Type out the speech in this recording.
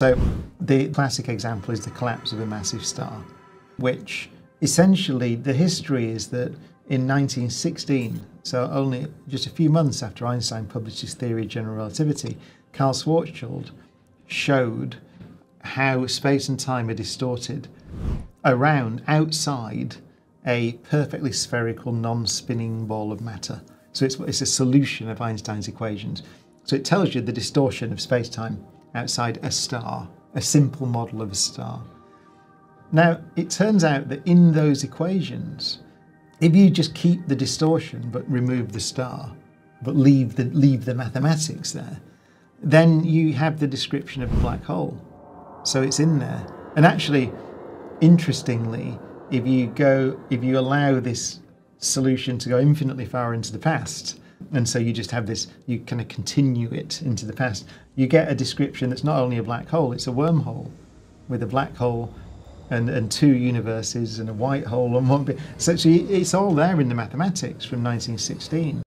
So the classic example is the collapse of a massive star, which essentially the history is that in 1916, so only just a few months after Einstein published his theory of general relativity, Karl Schwarzschild showed how space and time are distorted around, outside a perfectly spherical, non-spinning ball of matter. So it's, it's a solution of Einstein's equations. So it tells you the distortion of space-time outside a star, a simple model of a star. Now, it turns out that in those equations, if you just keep the distortion but remove the star, but leave the, leave the mathematics there, then you have the description of a black hole. So it's in there. And actually, interestingly, if you go, if you allow this solution to go infinitely far into the past, and so you just have this, you kind of continue it into the past, you get a description that's not only a black hole, it's a wormhole with a black hole and, and two universes and a white hole and one bit. So it's all there in the mathematics from 1916.